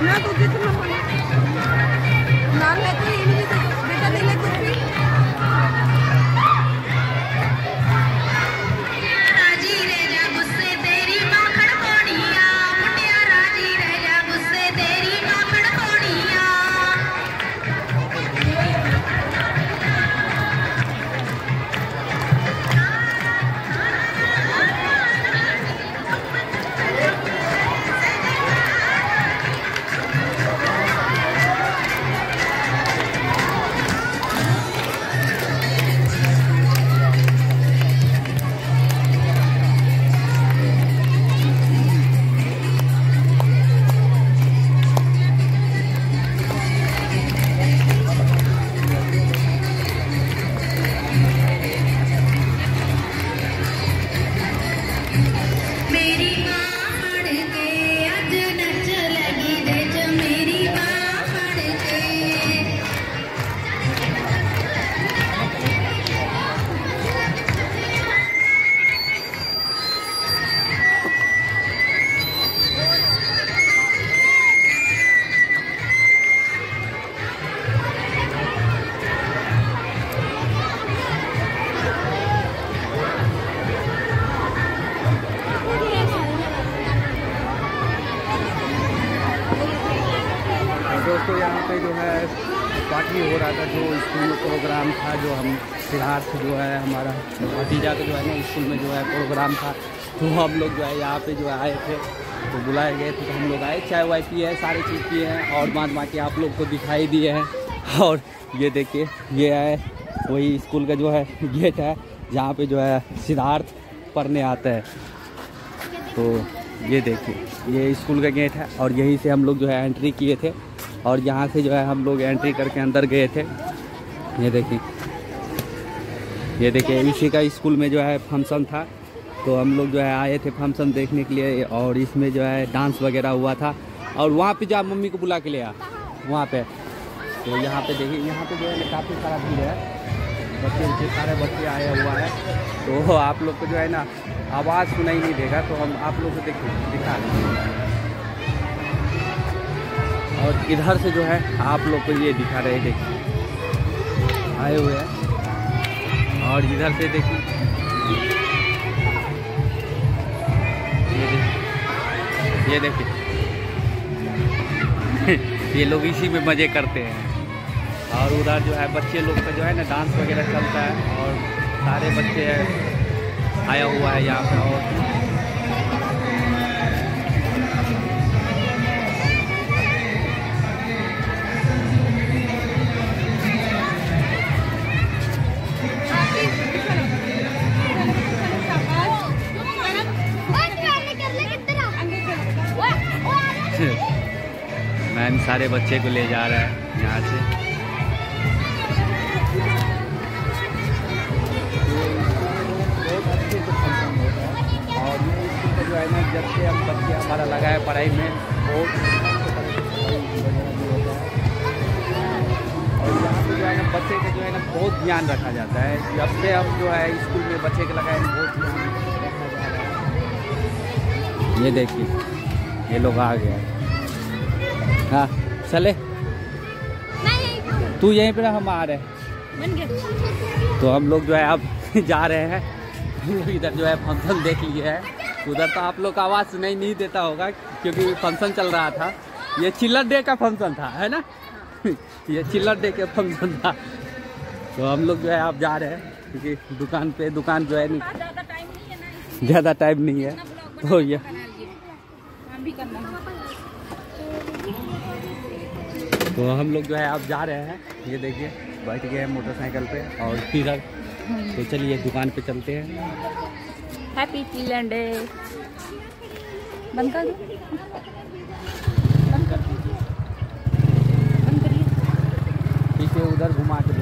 Não acredito na mulher. जो है party हो रहा था जो स्कूल में प्रोग्राम था, जो हम सिद्धार्थ जो है, हमारा भतीजा का जो है ना, स्कूल में जो है प्रोग्राम था तो हम लोग जो है यहाँ पे जो आए थे तो बुलाए गए थे तो हम लोग आए, चाय वाय पिए हैं सारी चीज़ पिए हैं, और बाद बाकी आप लोग को दिखाई दिए हैं, और ये देखिए, ये है, वही स्कूल का जो है गेट है, जहाँ पे जो है सिद्धार्थ पढ़ने आता है। तो ये देखिए, ये स्कूल का गेट है, और यहीं से हम लोग जो है एंट्री किए थे और यहाँ से जो है हम लोग एंट्री करके अंदर गए थे। ये देखिए। ये देखिए इसी का स्कूल में जो है फ़ंक्शन था। तो हम लोग जो है आए थे फ़ंक्शन देखने के लिए और इसमें जो है डांस वगैरह हुआ था। और वहाँ पे जो मम्मी को बुला के ले आ। वहाँ पे। तो यहाँ पे देखिए, यहाँ पे जो है काफ़ी सारा भीड़ है। बच्चे बच्चे सारे बच्चे आए हुआ है। तो आप लोग को जो है ना आवाज़ सुनाई नहीं देगा तो हम आप लोग को देखिए, दिखा और इधर से जो है आप लोग को ये दिखा रहे देखिए। आए हुए हैं। और इधर से देखिए। ये देखिए। ये देखिए। ये लोग इसी में मज़े करते हैं। और उधर जो है, बच्चे लोग का जो है ना, डांस वगैरह चलता है और सारे बच्चे आया हुआ है यहाँ पर और बच्चे को ले जा रहा है यहाँ से। जो है ना जब से हम बच्चे हमारा लगा है पढ़ाई में बहुत और यहाँ पे जो है ना बच्चे का जो है ना, बहुत ध्यान रखा जाता है जब से हम जो है स्कूल में बच्चे के लगाए बहुत ध्यान ये देखिए ये लोग आ गए हाँ। चले। तू यहीं पर हम आ रहे हैं। तो हम लोग जो है अब जा रहे हैं। इधर जो है फ़ंक्शन देख लिए है। उधर तो आप लोग का आवाज़ सुनाई नहीं देता होगा क्योंकि फ़ंक्शन चल रहा था। ये चिल्लर डे का फ़ंक्शन था है ना? ये चिल्लर डे का फ़ंक्शन था। तो हम लोग जो है आप जा रहे हैं क्योंकि दुकान पे दुकान जो है नहीं। ज़्यादा टाइम नहीं है तो ये तो हम लोग जो है आप जा रहे हैं। ये देखिए बैठ गए हैं मोटरसाइकिल पे और फिर तो चलिए दुकान पे चलते हैं। हैप्पी चिल्ड्रन डे बंद कर बंद कर बंद करिए। पीछे उधर घुमा के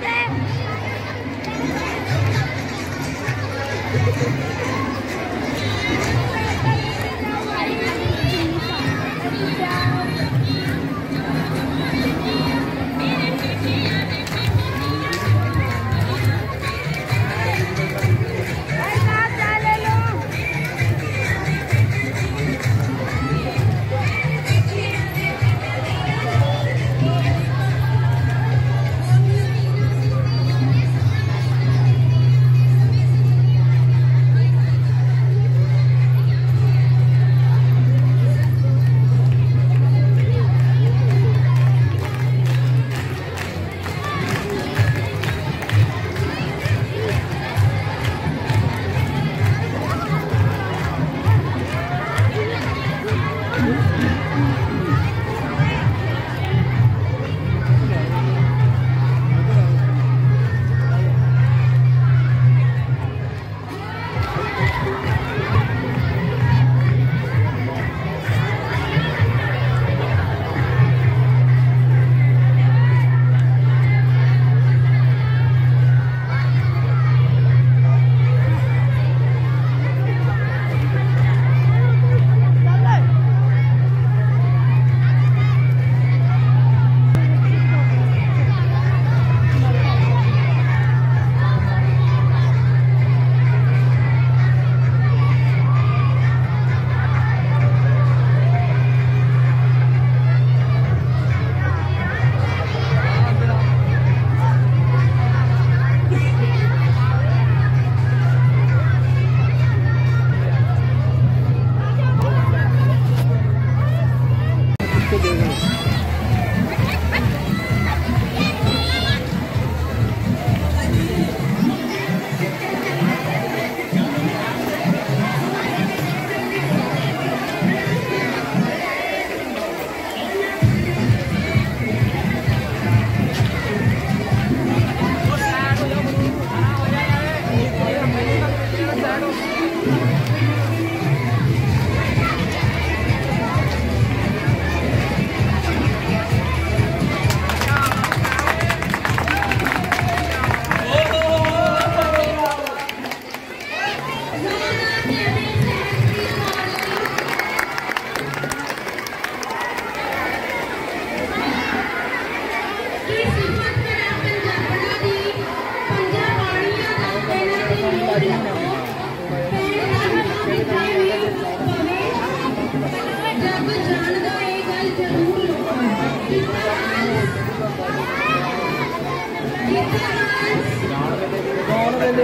Thank you.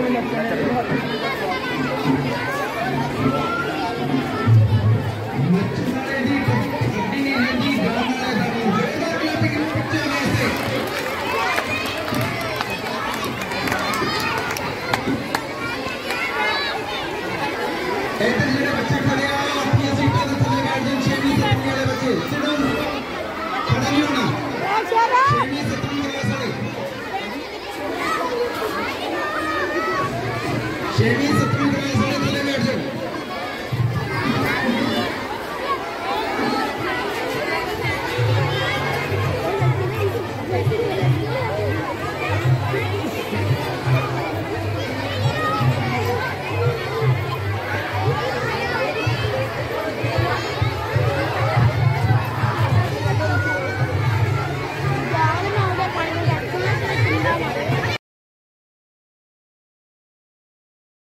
में लगता है Девица